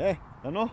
É, tá não?